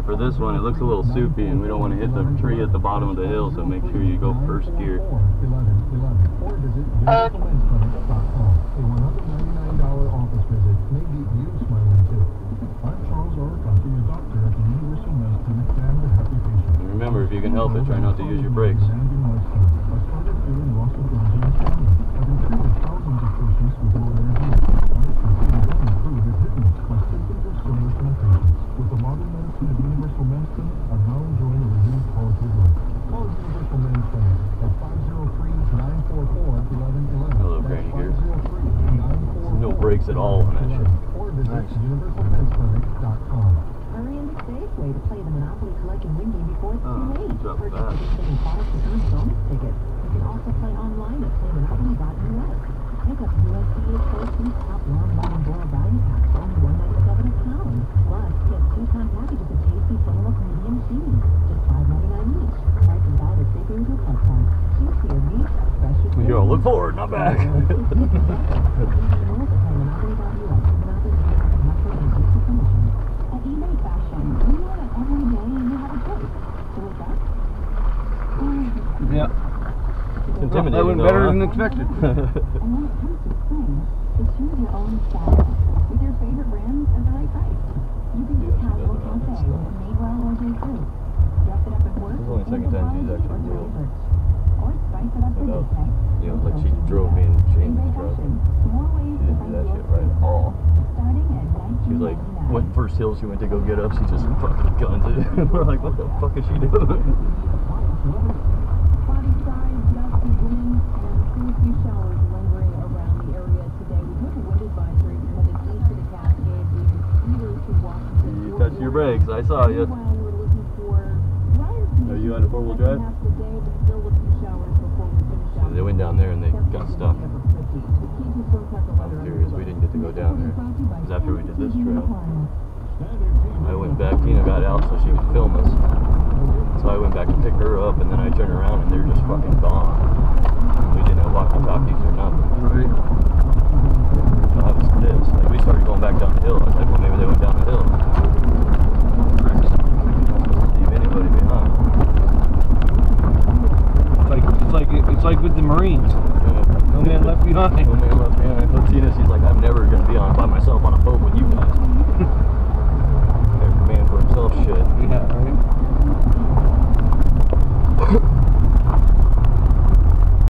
for this one, it looks a little soupy, and we don't want to hit the tree at the bottom of the hill, so make sure you go first gear. Remember, if you can help it, try not to use your brakes. With the modern medicine of universal are now enjoying a renewed quality. Call Universal Medicine at 503-944-1111. Hello, Granny here. 503-944-1111. No brakes at all on that shit. Or visit universalmedclinic.com. Hurry in Safeway to play the Monopoly Collection win game before it's too late. drop Purchase that. participating products and earn bonus tickets. You can also play online at playmonopoly.us. Pick up USDA Proceeds Top Long Bottom Boil Value Packs for only $1.97 a pound. Plus, get two-pound packages of tasty Flameless medium cheese, just $5.99 each. Price is valid at Safeway Retail Club Card. Choose for your needs, fresh as Yo, look forward, not back. At eBay Fashion, we know that every day you have a choice. To wake up, Yeah. It's intimidating, That went though, better huh? than expected. and when it comes to spring, to choose your own style with your favorite brands at the right price. You can do casual cafe, Madewell or J. Crew. Dress it up at work, This is only the second time she's actually Prodigy or wheeled. Church. Or spice it up for Without, Disney. you know, like she drove me and Shane's eBay truck. Fashion, more ways She didn't do that shit right at all. Starting at She like, what first hill she went to go get up, she just fucking guns it. We're like, what the fuck is she doing? Body size, gusty winds, and freaky showers lingering around the area today. We took a wind advisory headed east of the Cascades, leaving Cedar to Washington. You touched your brakes, I saw you. Meanwhile, we're looking for drier Are you on a four-wheel drive? Went down there and they got stuck. I'm we didn't get to go down there. Was after we did this trail. I went back, Tina got out so she could film us. So I went back to pick her up and then I turned around and they were just fucking gone. We didn't have walkie-talkies or nothing. Right. So I was pissed. Like we started going back down the hill. I was like, well maybe they went down the hill. Leave anybody behind. It's like it's like with the Marines. Yeah. No man left behind. No man left behind. But Tina, she's like, I'm never gonna be on by myself on a boat with you guys. Every man for himself shit. Yeah, right.